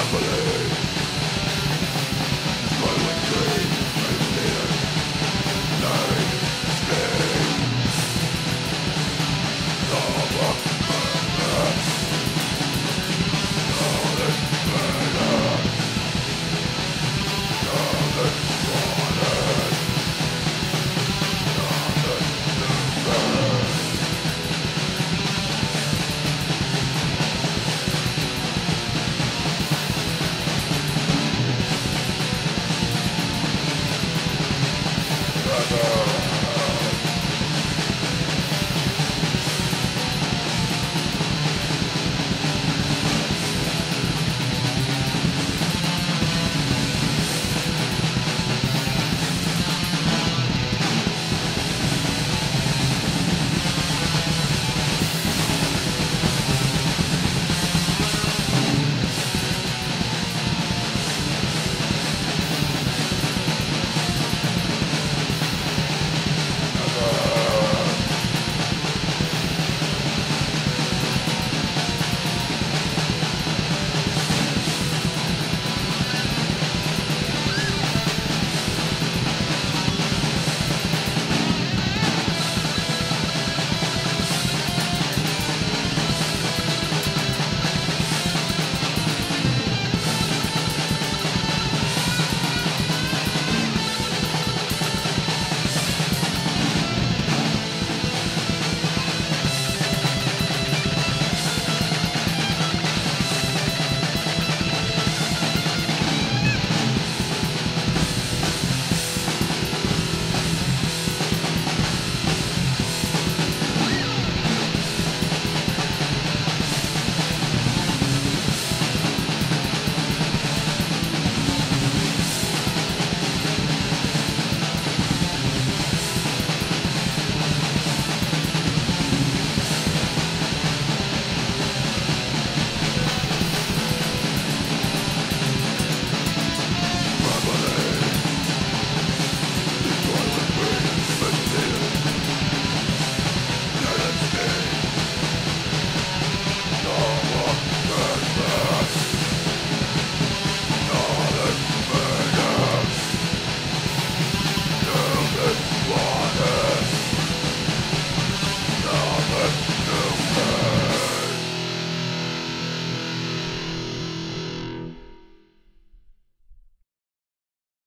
happening?